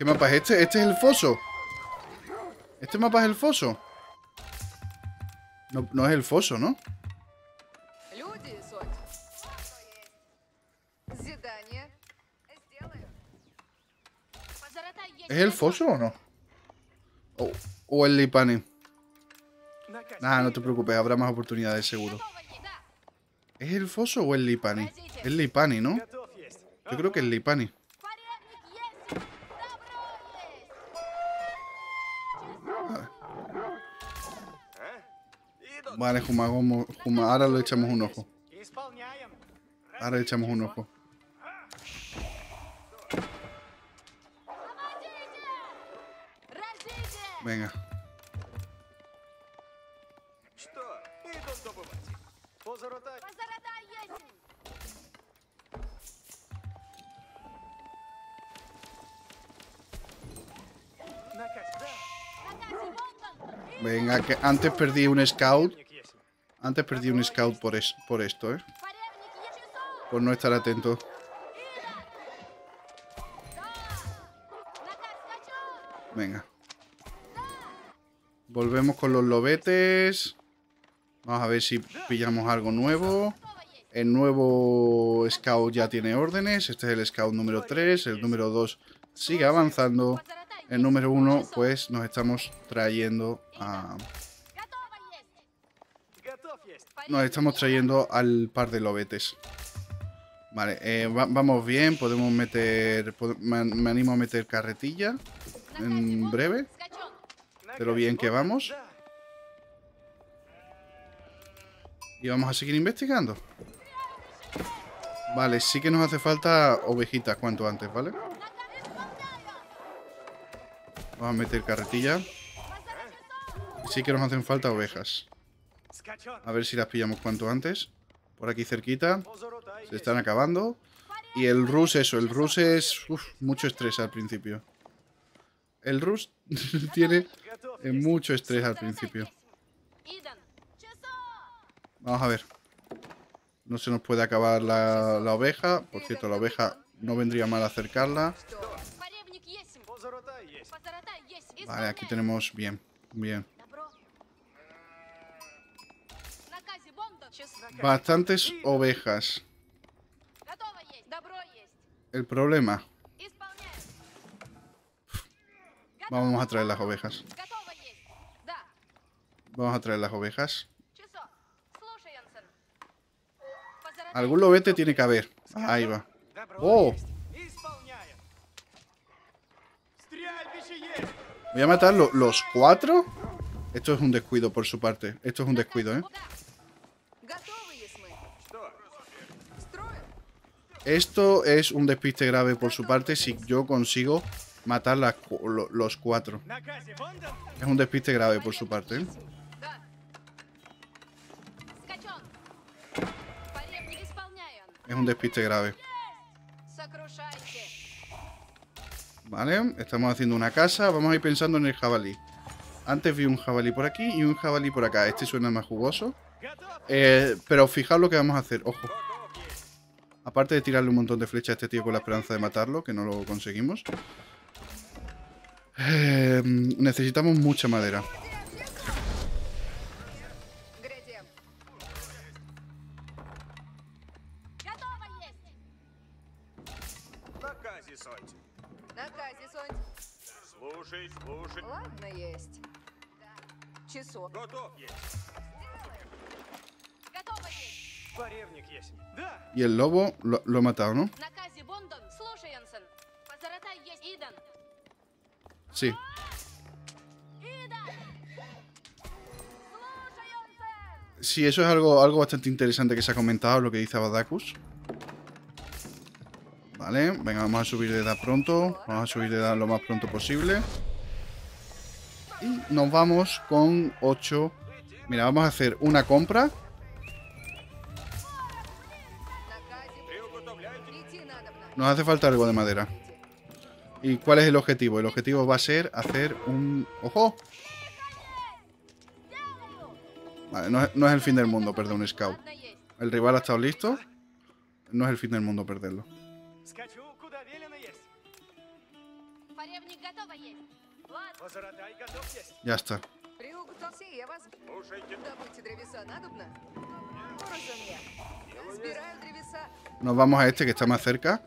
¿Qué mapa es este? Este es el foso. Este mapa es el foso. No, no es el foso, ¿no? ¿Es el foso o no? O, o el Lipani. Nah, no te preocupes, habrá más oportunidades seguro. ¿Es el foso o el Lipani? El Lipani, ¿no? Yo creo que el Lipani. Vale, juma Jumagomo, Juma, ahora lo echamos un ojo. Ahora le echamos un ojo. Venga. sea que antes perdí un scout. Antes perdí un scout por, es, por esto, ¿eh? Por no estar atento. Venga. Volvemos con los lobetes. Vamos a ver si pillamos algo nuevo. El nuevo scout ya tiene órdenes. Este es el scout número 3. El número 2 sigue avanzando el número uno, pues nos estamos trayendo a... Nos estamos trayendo al par de lobetes. Vale, eh, vamos bien, podemos meter... Me, animo a meter carretilla en breve. Pero bien que vamos. Y vamos a seguir investigando. Vale, sí que nos hace falta ovejitas cuanto antes, ¿vale? vale Vamos a meter carretilla. Sí que nos hacen falta ovejas. A ver si las pillamos cuanto antes. Por aquí cerquita. Se están acabando. Y el Rus, eso, el Rus es mucho estrés al principio. El Rus tiene eh, mucho estrés al principio. Vamos a ver. No se nos puede acabar la, la oveja. Por cierto, la oveja no vendría mal acercarla. Vale, aquí tenemos... Bien, bien. Bastantes ovejas. El problema. Vamos a traer las ovejas. Vamos a traer las ovejas. Algún lobete tiene que haber. Ahí va. ¡Oh! Voy a matar los cuatro. Esto es un descuido por su parte. Esto es un descuido, ¿eh? Esto es un despiste grave por su parte si yo consigo matar los cuatro. Es un despiste grave por su parte, ¿eh? Es un despiste grave. ¿Vale? Estamos haciendo una casa. Vamos a ir pensando en el jabalí. Antes vi un jabalí por aquí y un jabalí por acá. Este suena más jugoso. Eh, pero fijaos lo que vamos a hacer. Ojo. Aparte de tirarle un montón de flechas a este tío con la esperanza de matarlo, que no lo conseguimos. Eh, necesitamos mucha madera. Слушай, слушай. Ладно, есть. Часов. Готов есть. Готово есть. Поревник есть. Да. Y el lobo lo, lo he matado, ¿no? Наказе Бондон. Слушай, Янсен. Позоротай есть. Идан. Sí. Идан. Слушай, Янсен. Sí, eso es algo, algo bastante interesante que se ha comentado, lo que dice Abadacus. Venga, vamos a subir de edad pronto. Vamos a subir de edad lo más pronto posible. Y nos vamos con 8. Mira, vamos a hacer una compra. Nos hace falta algo de madera. ¿Y cuál es el objetivo? El objetivo va a ser hacer un... ¡Ojo! Vale, no es el fin del mundo perder un scout. El rival ha estado listo. No es el fin del mundo perderlo. Скачу, куда велено есть. Поребник готова есть. Ладно. Позаратай готов есть. Ya está. Приготовься, я вас Слушайте. добудьте древеса надобно. Розумію. Збираю древеса. Nos vamos a este que está más cerca.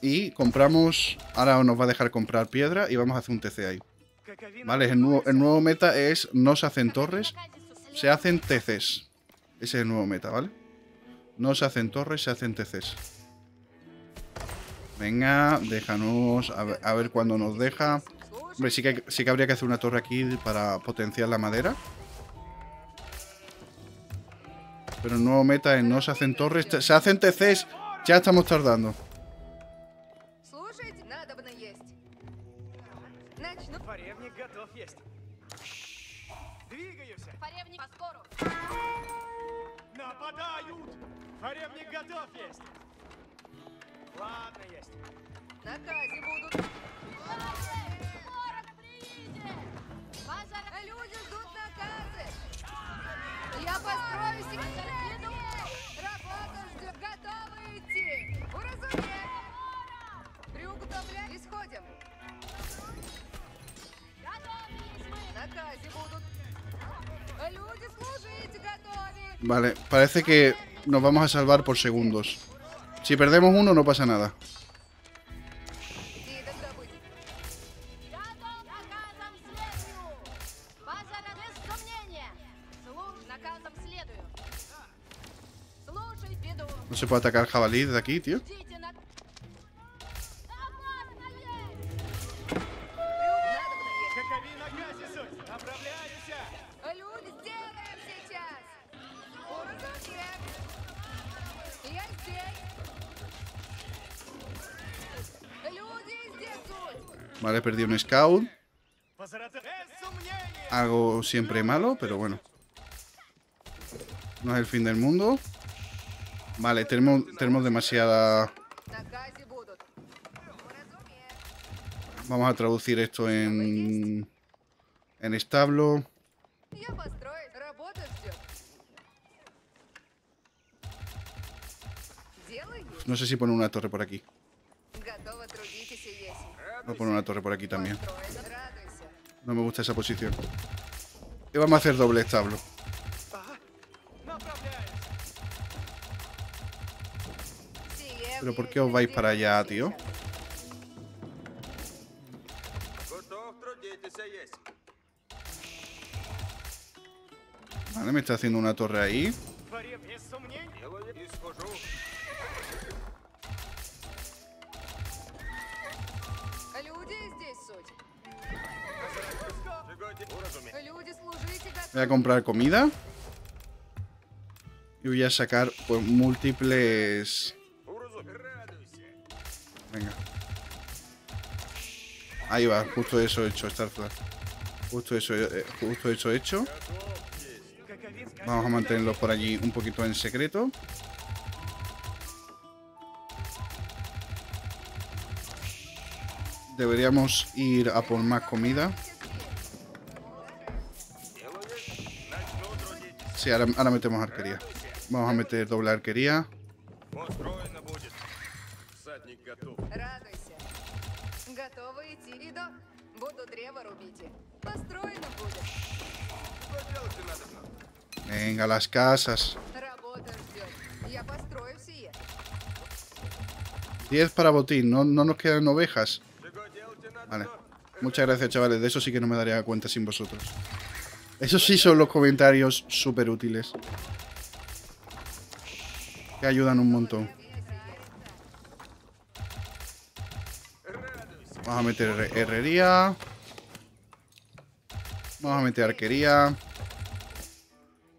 Y compramos... Ahora nos va a dejar comprar piedra y vamos a hacer un TC ahí. Каковина Vale, el nuevo, el nuevo meta es no se hacen По torres, заказу se hacen TCs. Ese es el nuevo meta, ¿vale? No se hacen torres, se hacen TCs. Venga, déjanos a ver, a ver cuándo nos deja. Hombre, sí que, sí que habría que hacer una torre aquí para potenciar la madera. Pero el nuevo meta es no se hacen torres, se hacen TCs. Ya estamos tardando. Ладно есть. На казе будут. Скоро приедет. Базар А люди ждут наказы. Я построю секретарь. Работа ждет. Готовы идти. Уразуметь. Приуготовля. Исходим. готовы есть мы. На казе будут. Люди, служите, готовы. Vale, parece que nos vamos a salvar por segundos. Si perdemos uno no pasa nada. No se puede atacar jabalí desde aquí, tío. perdí un scout. Hago siempre malo, pero bueno. No es el fin del mundo. Vale, tenemos, tenemos demasiada... Vamos a traducir esto en... En establo. No sé si pone una torre por aquí. Voy a poner una torre por aquí también. No me gusta esa posición. Y vamos a hacer doble establo. ¿Pero por qué os vais para allá, tío? Vale, me está haciendo una torre ahí. Voy a comprar comida. Y voy a sacar pues, múltiples... Venga. Ahí va, justo eso hecho, Starflash. Justo eso, eh, justo eso hecho. Vamos a mantenerlos por allí un poquito en secreto. Deberíamos ir a por más comida. Ahora, ahora metemos arquería. Vamos a meter doble arquería. Venga, las casas. 10 para botín, no, no, nos quedan ovejas. Vale. Muchas gracias, chavales. De eso sí que no me daría cuenta sin vosotros. Esos sí son los comentarios súper útiles. Que ayudan un montón. Vamos a meter herrería. Vamos a meter arquería.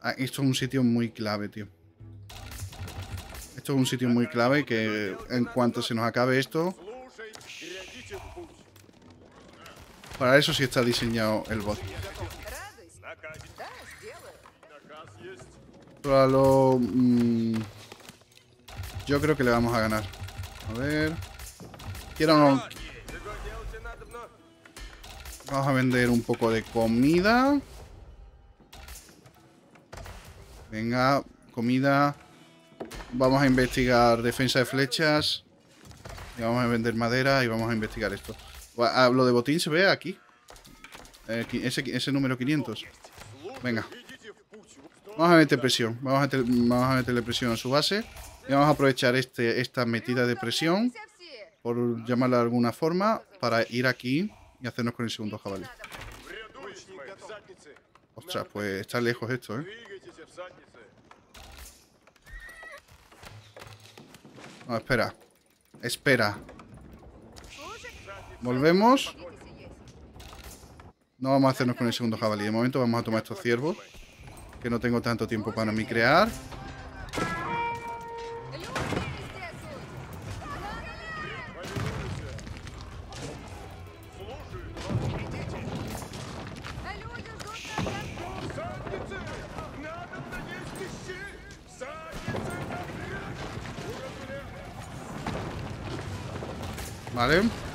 Ah, esto es un sitio muy clave, tío. Esto es un sitio muy clave que en cuanto se nos acabe esto... Para eso sí está diseñado el bot. Mm, yo creo que le vamos a ganar. A ver. Quiero no. Vamos a vender un poco de comida. Venga, comida. Vamos a investigar defensa de flechas. Y vamos a vender madera y vamos a investigar esto. Ah, lo de botín se ve aquí. Eh, ese, ese número 500. Venga. Vamos a meter presión. Vamos a, vamos meterle presión a su base. Y vamos a aprovechar este, esta metida de presión, por llamarla de alguna forma, para ir aquí y hacernos con el segundo jabalí. Ostras, pues está lejos esto, ¿eh? No, espera. Espera. Volvemos. No vamos a hacernos con el segundo jabalí. De momento vamos a tomar estos ciervos que no tengo tanto tiempo para mi crear. Vale.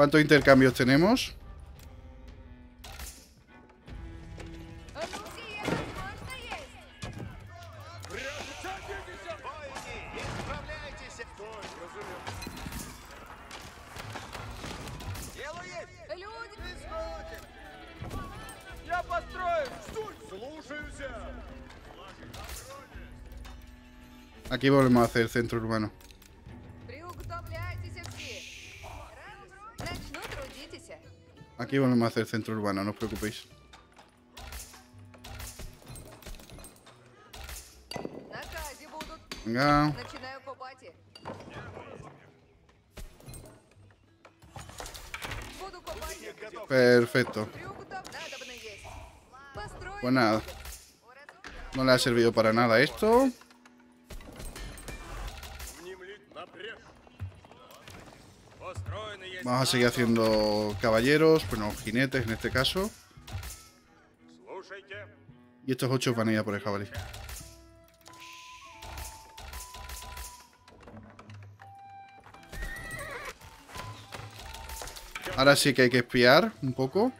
¿Cuántos intercambios tenemos? Aquí volvemos a hacer centro urbano. Aquí volvemos a hacer centro urbano, no os preocupéis. Venga. Perfecto. Pues nada. No le ha servido para nada esto. Vamos a seguir haciendo caballeros, bueno, jinetes en este caso. Y estos ocho van a ir a por el jabalí. Ahora sí que hay que espiar un poco.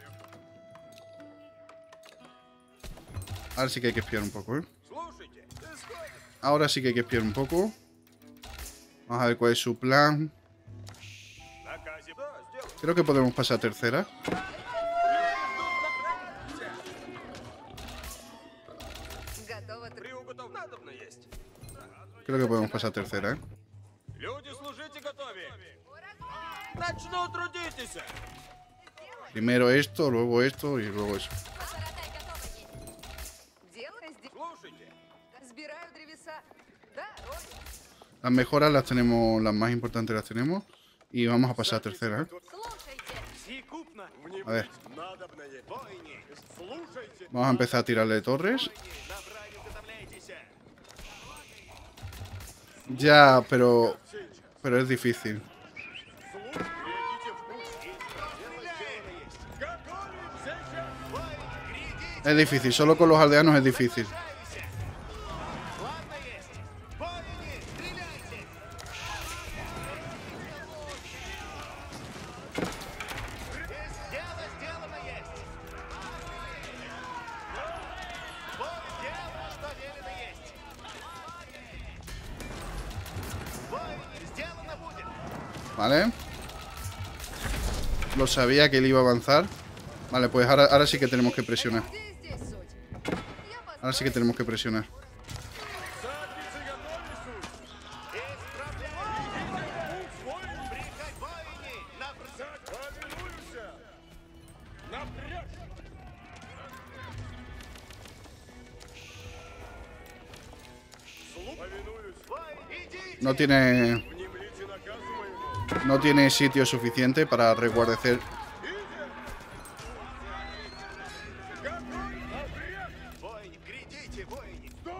Ahora sí que hay que espiar un poco, ¿eh? Ahora sí que hay que espiar un poco. Vamos a ver cuál es su plan. Creo que podemos pasar a tercera. Creo que podemos pasar a tercera, ¿eh? Primero esto, luego esto y luego eso. Las mejoras las tenemos, las más importantes las tenemos. Y vamos a pasar a tercera. ¿eh? A ver. Vamos a empezar a tirarle torres. Ya, pero... Pero es difícil. Es difícil, solo con los aldeanos es difícil. Lo sabía que él iba a avanzar. Vale, pues ahora sí que tenemos que presionar. Ahora sí que tenemos que presionar. No tiene... No tiene sitio suficiente para reguardecer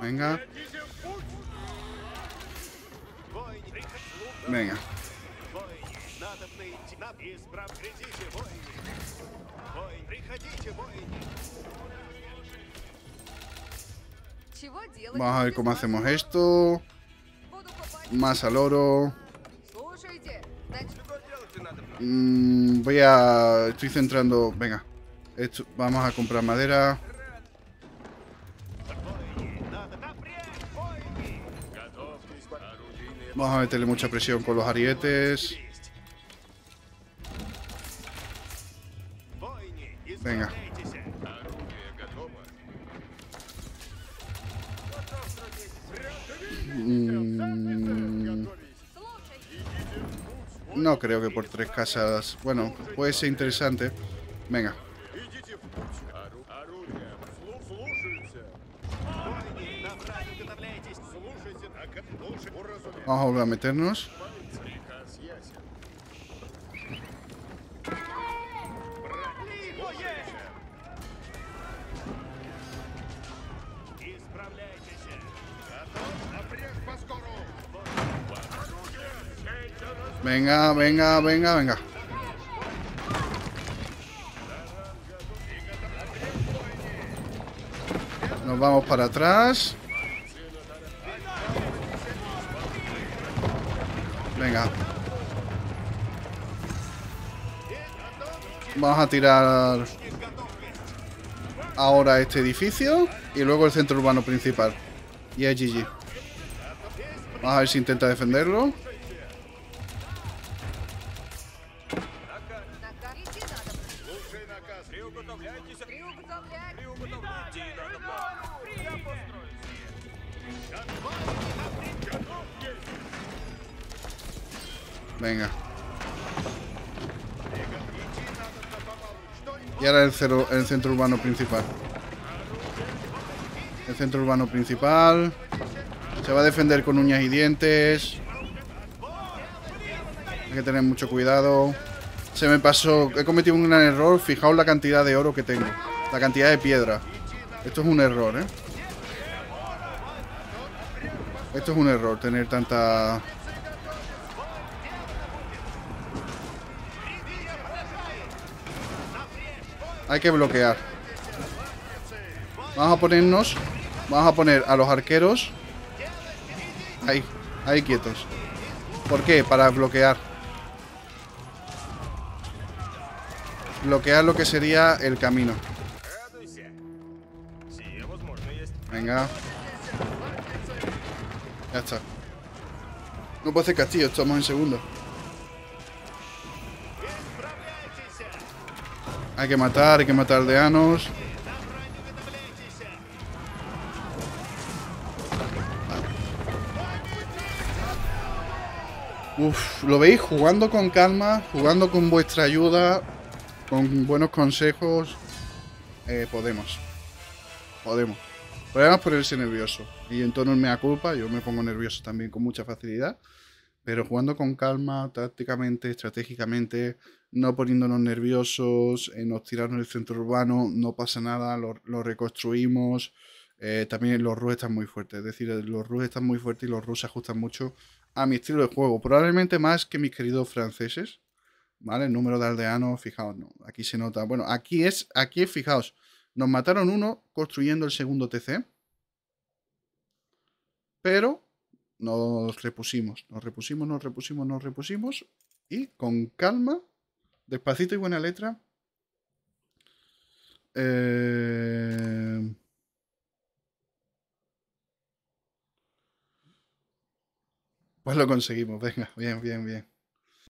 Venga. Venga. Vamos a ver cómo hacemos esto. Más al oro. Mm, voy a... Estoy centrando... Venga. Vamos a comprar madera. Vamos a meterle mucha presión con los arietes. No creo que por tres casadas. Bueno, puede ser interesante. Venga. Vamos a volver a meternos. Venga, venga, venga, venga. Nos vamos para atrás. Venga. Vamos a tirar ahora este edificio y luego el centro urbano principal. Y es GG. Vamos a ver si intenta defenderlo. Venga. Y ahora el, centro urbano principal. El centro urbano principal. Se va a defender con uñas y dientes. Hay que tener mucho cuidado. Se me pasó. He cometido un gran error. Fijaos la cantidad de oro que tengo. La cantidad de piedra. Esto es un error, ¿eh? Esto es un error, tener tanta... Hay que bloquear. Vamos a ponernos... Vamos a poner a los arqueros... Ahí, ahí quietos. ¿Por qué? Para bloquear. Bloquear lo que sería el camino. Venga. Ya está. No puedo hacer castillo, estamos en segundo. Hay que matar, hay que matar aldeanos. Uf, ¿lo veis? Jugando con calma, jugando con vuestra ayuda, con buenos consejos, eh, podemos. Podemos. Podemos ponerse nervioso. Y en tono mea culpa, yo me pongo nervioso también con mucha facilidad. Pero jugando con calma, tácticamente, estratégicamente, no poniéndonos nerviosos, en nos tirarnos el centro urbano, no pasa nada, lo, reconstruimos. Eh, también los RUS están muy fuertes, es decir, los RUS están muy fuertes y los RUS se ajustan mucho a mi estilo de juego. Probablemente más que mis queridos franceses. ¿Vale? El número de aldeanos, fijaos, no, aquí se nota. Bueno, aquí es, aquí fijaos, nos mataron uno construyendo el segundo TC. Pero nos repusimos, nos repusimos, nos repusimos, nos repusimos. Y con calma, despacito y buena letra. eh, Pues lo conseguimos, venga, bien, bien, bien.